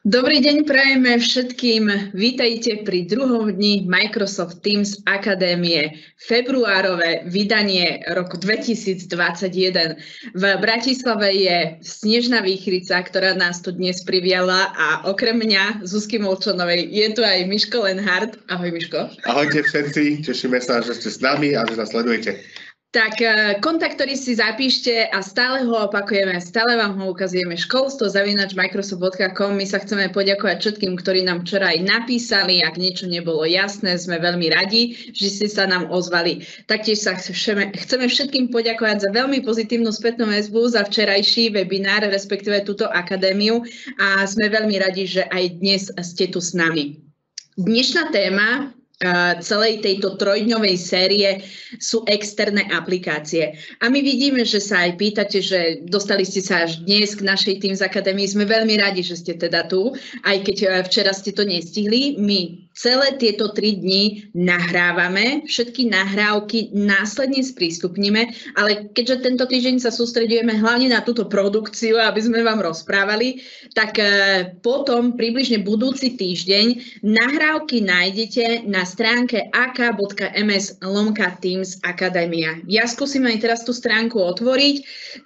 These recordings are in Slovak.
Dobrý deň prajeme všetkým. Vítajte pri druhom dni Microsoft Teams Akadémie. Februárové vydanie roku 2021. V Bratislave je snežná výchrica, ktorá nás tu dnes priviala a okrem mňa, Zuzky Molčanovej, je tu aj Miško Lenhardt. Ahoj Miško. Ahojte všetci, tešíme sa, že ste s nami a že nás sledujete. Tak e, kontakt, ktorý si zapíšte a stále ho opakujeme, stále vám ho ukazujeme školstvo zavinač microsoft.com. My sa chceme poďakovať všetkým, ktorí nám včera aj napísali. Ak niečo nebolo jasné, sme veľmi radi, že ste sa nám ozvali. Taktiež sa chceme, chceme všetkým poďakovať za veľmi pozitívnu spätnú väzbu za včerajší webinár, respektíve túto akadémiu a sme veľmi radi, že aj dnes ste tu s nami. Dnešná téma celej tejto trojdňovej série sú externé aplikácie. A my vidíme, že sa aj pýtate, že dostali ste sa až dnes k našej Teams Akadémii. Sme veľmi radi, že ste teda tu, aj keď e, včera ste to nestihli. My celé tieto tri dni nahrávame, všetky nahrávky následne sprístupníme, ale keďže tento týždeň sa sústredujeme hlavne na túto produkciu, aby sme vám rozprávali, tak e, potom približne budúci týždeň nahrávky nájdete na stránke ak.ms lomka Teams Akadémia. Ja skúsim aj teraz tú stránku otvoriť,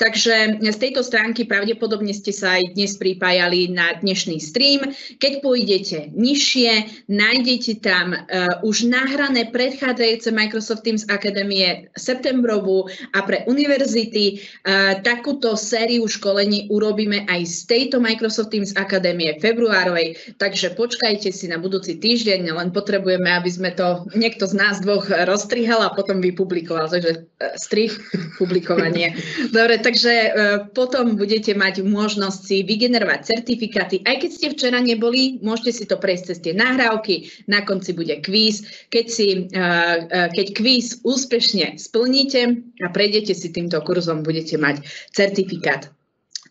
takže z tejto stránky pravdepodobne ste sa aj dnes pripájali na dnešný stream. Keď pôjdete nižšie, nájdete nájdete tam uh, už nahrané predchádzajúce Microsoft Teams Akadémie septembrovú a pre univerzity. Uh, takúto sériu školení urobíme aj z tejto Microsoft Teams Akadémie februárovej, takže počkajte si na budúci týždeň, len potrebujeme, aby sme to niekto z nás dvoch rozstrihal a potom vypublikoval. Takže strih, publikovanie. Dobre, takže uh, potom budete mať možnosť si vygenerovať certifikáty. Aj keď ste včera neboli, môžete si to prejsť cez tie nahrávky, na konci bude kvíz. Keď, si, keď kvíz úspešne splníte a prejdete si týmto kurzom, budete mať certifikát.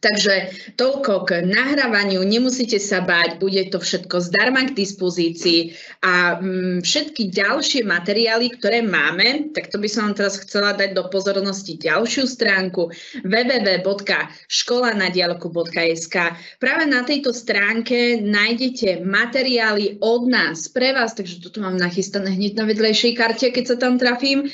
Takže toľko k nahrávaniu, nemusíte sa báť, bude to všetko zdarma k dispozícii. A mm, všetky ďalšie materiály, ktoré máme, tak to by som vám teraz chcela dať do pozornosti ďalšiu stránku www.školanadialku.sk. Práve na tejto stránke nájdete materiály od nás pre vás, takže toto mám nachystané hneď na vedlejšej karte, keď sa tam trafím,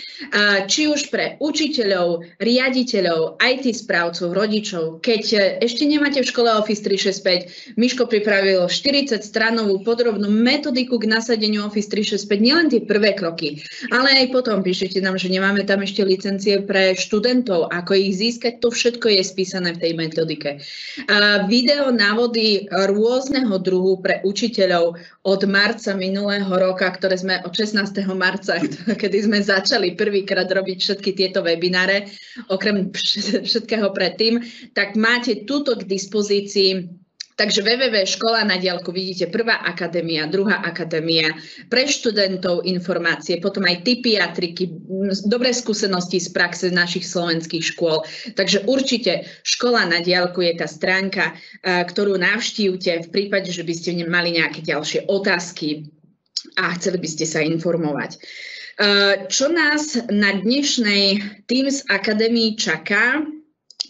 či už pre učiteľov, riaditeľov, IT správcov, rodičov, keď ešte nemáte v škole Office 365, Miško pripravil 40 stranovú podrobnú metodiku k nasadeniu Office 365, nielen tie prvé kroky, ale aj potom píšete nám, že nemáme tam ešte licencie pre študentov, ako ich získať, to všetko je spísané v tej metodike. A video návody rôzneho druhu pre učiteľov od marca minulého roka, ktoré sme od 16. marca, kedy sme začali prvýkrát robiť všetky tieto webináre, okrem všetkého predtým, tak máte máte túto k dispozícii Takže www škola na diálku vidíte prvá akadémia, druhá akadémia, pre študentov informácie, potom aj typy a triky, dobré skúsenosti z praxe našich slovenských škôl. Takže určite škola na diálku je tá stránka, ktorú navštívte v prípade, že by ste mali nejaké ďalšie otázky a chceli by ste sa informovať. Čo nás na dnešnej Teams Akadémii čaká?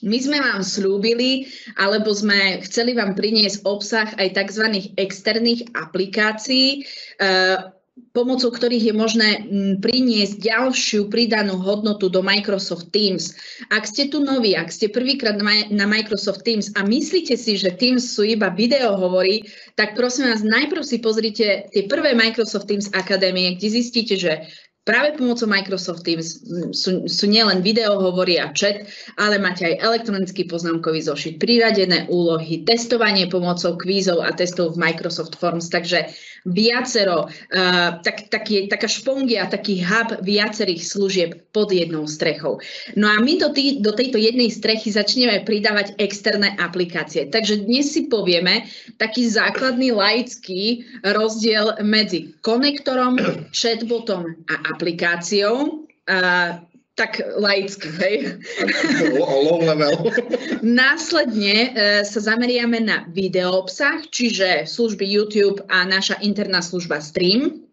My sme vám slúbili, alebo sme chceli vám priniesť obsah aj tzv. externých aplikácií, eh, pomocou ktorých je možné mm, priniesť ďalšiu pridanú hodnotu do Microsoft Teams. Ak ste tu noví, ak ste prvýkrát na Microsoft Teams a myslíte si, že Teams sú iba videohovory, tak prosím vás, najprv si pozrite tie prvé Microsoft Teams akadémie, kde zistíte, že Práve pomocou Microsoft Teams sú, sú nielen videohovory a chat, ale máte aj elektronický poznámkový zošit, priradené úlohy, testovanie pomocou kvízov a testov v Microsoft Forms. Takže viacero, uh, tak, taký, taká špongia, taký hub viacerých služieb pod jednou strechou. No a my do, tý, do tejto jednej strechy začneme pridávať externé aplikácie. Takže dnes si povieme taký základný laický rozdiel medzi konektorom, chatbotom a aplikáciou. Uh, tak laicky, hej. Low level. Následne e, sa zameriame na video obsah, čiže služby YouTube a naša interná služba Stream.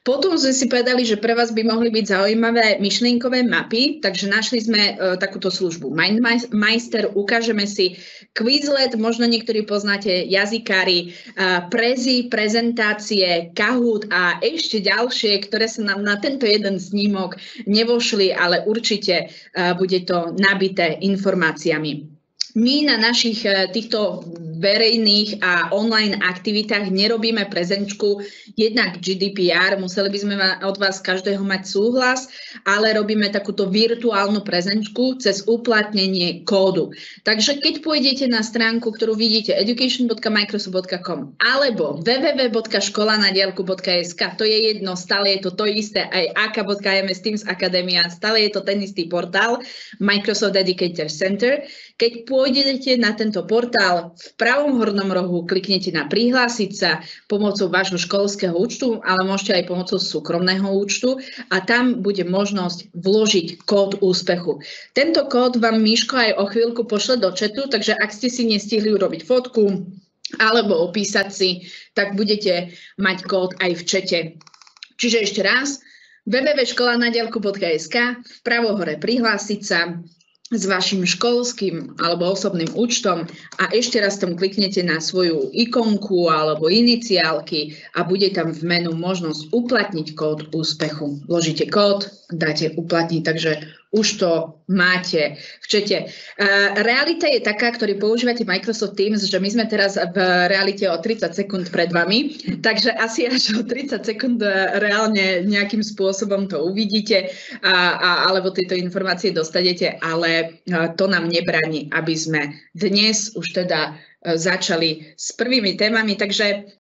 Potom sme si povedali, že pre vás by mohli byť zaujímavé myšlienkové mapy, takže našli sme uh, takúto službu Mindmeister, ukážeme si Quizlet, možno niektorí poznáte jazykári, uh, Prezi, prezentácie, Kahoot a ešte ďalšie, ktoré sa nám na tento jeden snímok nevošli, ale určite uh, bude to nabité informáciami. My na našich týchto verejných a online aktivitách nerobíme prezenčku jednak GDPR, museli by sme od vás každého mať súhlas, ale robíme takúto virtuálnu prezenčku cez uplatnenie kódu. Takže keď pôjdete na stránku, ktorú vidíte education.microsoft.com alebo www.školanadielku.sk, to je jedno, stále je to to isté, aj ak.ms Teams Akadémia, stále je to ten istý portál Microsoft Educator Center. Keď pôjdete na tento portál, v pravom hornom rohu kliknete na prihlásiť sa pomocou vášho školského účtu, ale môžete aj pomocou súkromného účtu a tam bude možnosť vložiť kód úspechu. Tento kód vám Miško aj o chvíľku pošle do četu, takže ak ste si nestihli urobiť fotku alebo opísať si, tak budete mať kód aj v čete. Čiže ešte raz, www.školanadielku.sk, v pravo hore prihlásiť sa, s vašim školským alebo osobným účtom a ešte raz tam kliknete na svoju ikonku alebo iniciálky a bude tam v menu možnosť uplatniť kód úspechu. Vložíte kód, dáte uplatniť, takže už to máte čete. Uh, realita je taká, ktorý používate Microsoft Teams, že my sme teraz v realite o 30 sekúnd pred vami, takže asi až o 30 sekúnd e, reálne nejakým spôsobom to uvidíte a, a, alebo tieto informácie dostanete, ale uh, to nám nebráni, aby sme dnes už teda začali s prvými témami. Takže